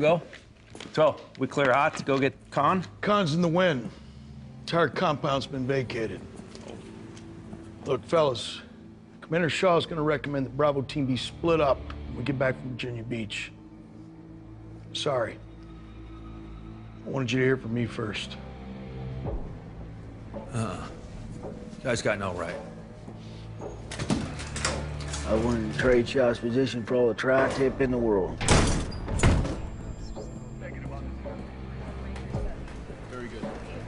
Go. So, we clear hot to go get Khan? Khan's in the wind. Entire compound's been vacated. Look, fellas, Commander Shaw's gonna recommend the Bravo team be split up when we get back from Virginia Beach. Sorry. I wanted you to hear from me first. You guys got no right. I wouldn't trade Shaw's position for all the tri-tip in the world. good.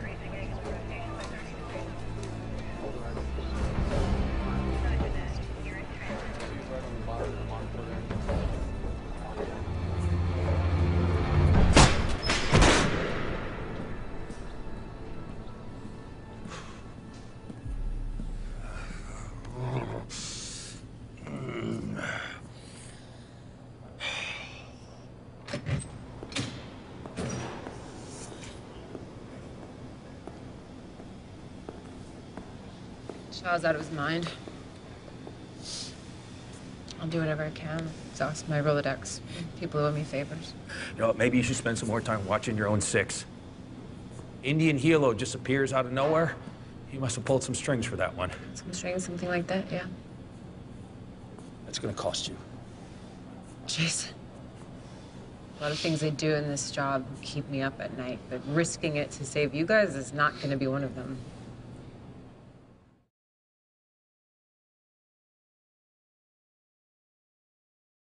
Shaw's out of his mind. I'll do whatever I can. Exhaust my Rolodex. People who owe me favors. You know what, maybe you should spend some more time watching your own six. Indian helo just appears out of nowhere. You must have pulled some strings for that one. Some strings, something like that, yeah. That's gonna cost you. Jason. A lot of things I do in this job keep me up at night, but risking it to save you guys is not gonna be one of them.